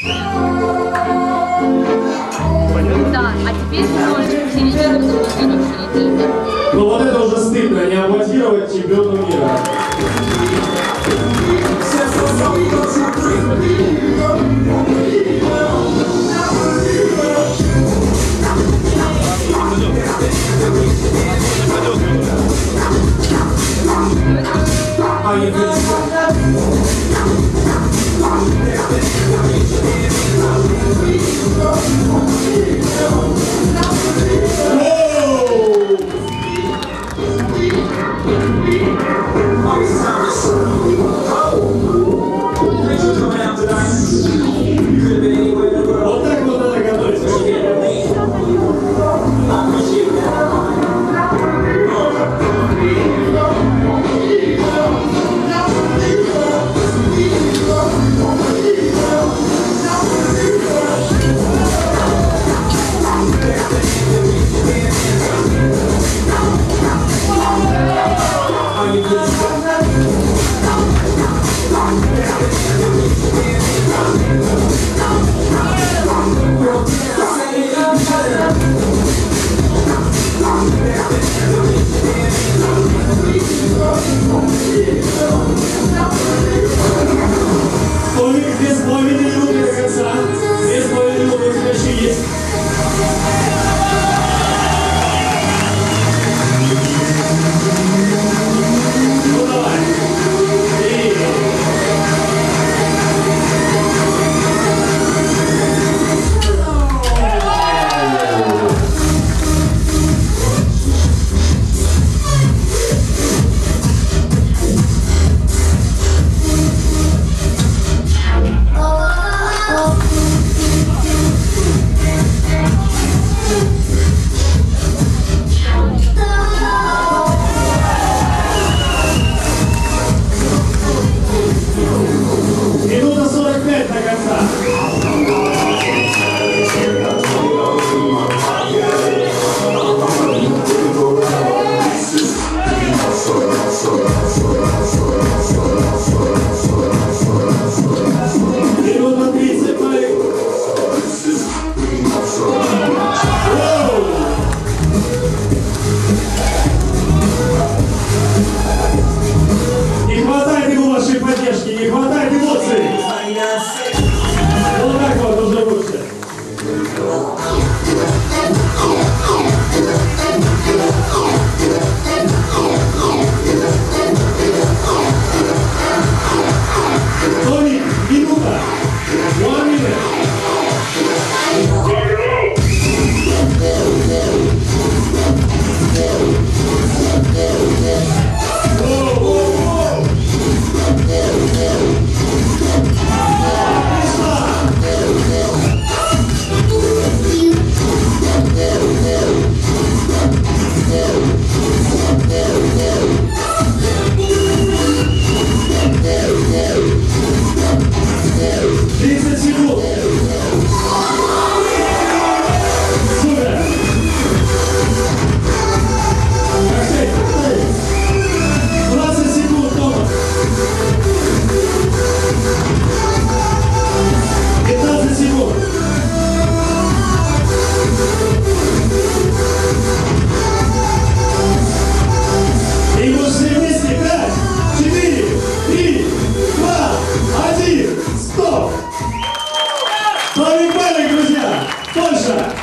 Да, а теперь немножечко в середину, в середину. Ну вот это уже стыдно, не аплодировать чемпиону мира. Воу! Вот Yeah. Вот вот уже лучше. Тони, минута. coisa